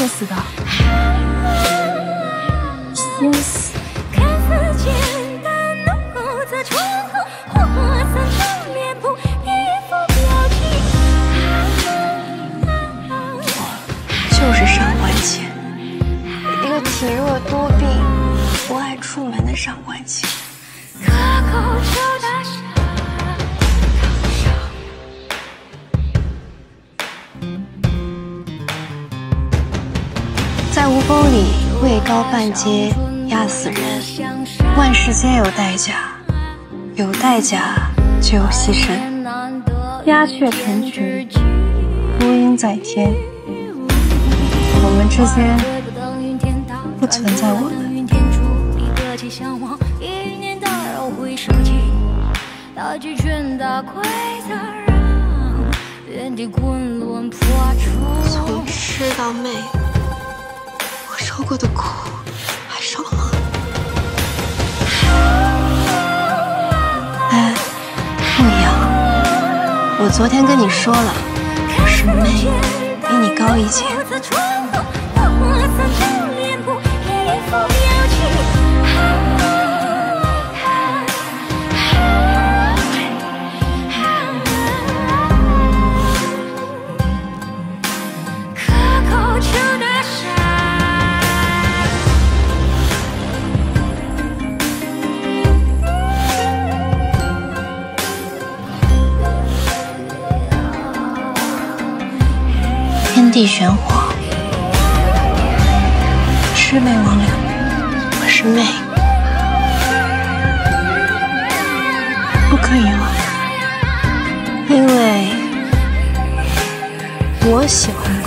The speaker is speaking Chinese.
喝死的。淹死。就是上官倩，一个体弱多病、不爱出门的上官倩。在无风里位高半阶压死人，万事皆有代价，有代价就有牺牲。鸦雀成群，孤鹰在天。我们之间不存在我们。从吃到妹，过的苦还少吗？哎，牧羊，我昨天跟你说了，我是妹，比你高一截。地玄黄，魑魅魍魉，我是魅，不可以吗？因为我喜欢。